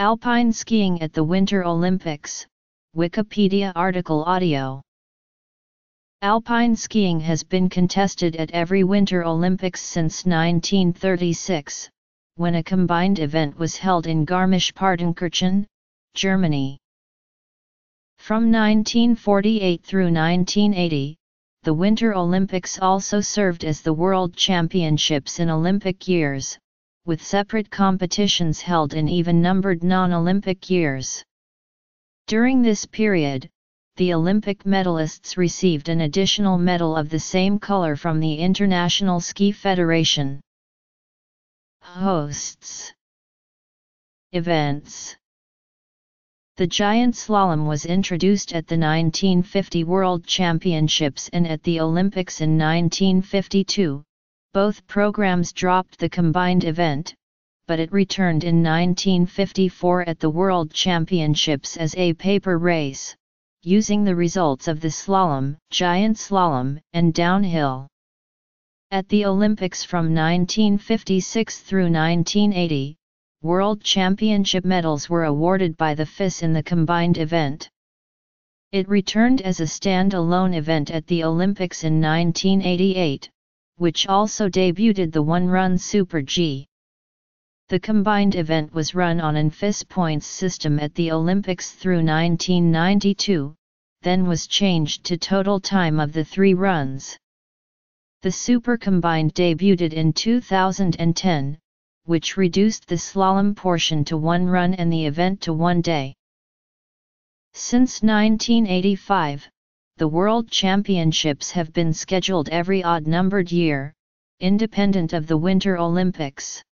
Alpine skiing at the Winter Olympics, Wikipedia article audio. Alpine skiing has been contested at every Winter Olympics since 1936, when a combined event was held in Garmisch-Partenkirchen, Germany. From 1948 through 1980, the Winter Olympics also served as the World Championships in Olympic years, with separate competitions held in even-numbered non-Olympic years. During this period, the Olympic medalists received an additional medal of the same color from the International Ski Federation. Hosts Events The giant slalom was introduced at the 1950 World Championships and at the Olympics in 1952, both programs dropped the combined event, but it returned in 1954 at the World Championships as a paper race, using the results of the slalom, giant slalom, and downhill. At the Olympics from 1956 through 1980, World Championship medals were awarded by the FIS in the combined event. It returned as a stand-alone event at the Olympics in 1988, which also debuted the one-run Super G. The combined event was run on an FIS points system at the Olympics through 1992, then was changed to total time of the three runs. The Super Combined debuted in 2010, which reduced the slalom portion to one run and the event to one day. Since 1985, the World Championships have been scheduled every odd-numbered year, independent of the Winter Olympics.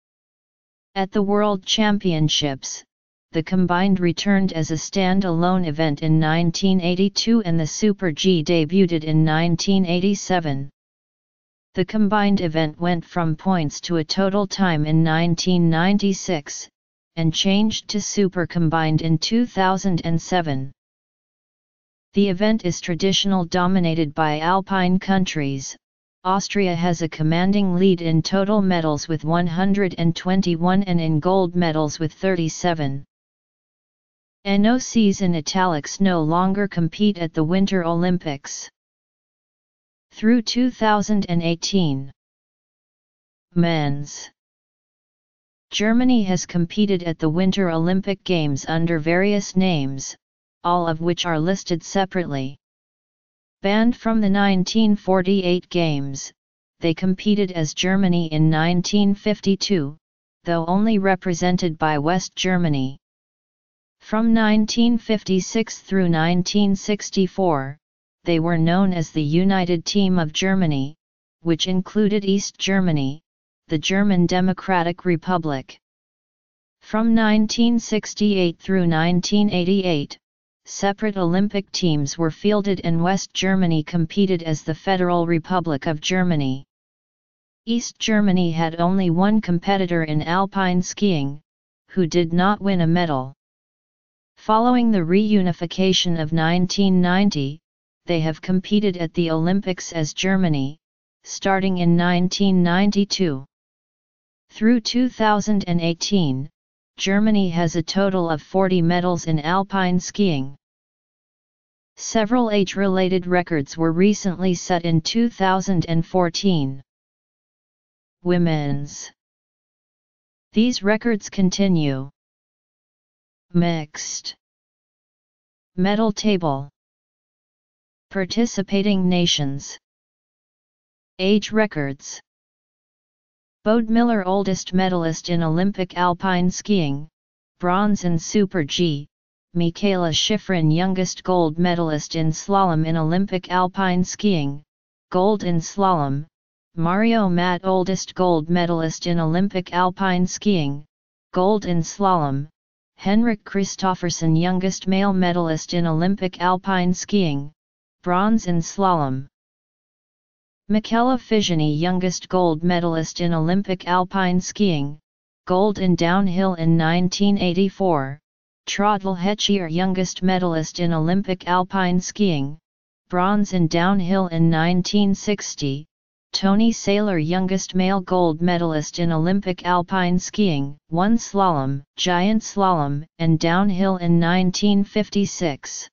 At the World Championships, the combined returned as a stand-alone event in 1982 and the Super G debuted in 1987. The combined event went from points to a total time in 1996, and changed to Super Combined in 2007. The event is traditional dominated by alpine countries. Austria has a commanding lead in total medals with 121 and in gold medals with 37. NOCs in italics no longer compete at the Winter Olympics. Through 2018. Men's Germany has competed at the Winter Olympic Games under various names, all of which are listed separately. Banned from the 1948 Games, they competed as Germany in 1952, though only represented by West Germany. From 1956 through 1964, they were known as the United Team of Germany, which included East Germany, the German Democratic Republic. From 1968 through 1988, separate Olympic teams were fielded and West Germany competed as the Federal Republic of Germany. East Germany had only one competitor in alpine skiing, who did not win a medal. Following the reunification of 1990, they have competed at the Olympics as Germany, starting in 1992. Through 2018, Germany has a total of 40 medals in alpine skiing. Several age-related records were recently set in 2014. Women's These records continue. Mixed Medal Table Participating nations Age records Bode Miller oldest medalist in Olympic alpine skiing, bronze in Super G, Mikaela Shiffrin youngest gold medalist in slalom in Olympic alpine skiing, gold in slalom, Mario Matt oldest gold medalist in Olympic alpine skiing, gold in slalom, Henrik Kristoffersen youngest male medalist in Olympic alpine skiing, bronze in slalom. Michela Figini youngest gold medalist in Olympic alpine skiing, gold in downhill in 1984, Traudl Hecher youngest medalist in Olympic alpine skiing, bronze in downhill in 1960, Toni Sailer youngest male gold medalist in Olympic alpine skiing, won slalom, giant slalom, and downhill in 1956.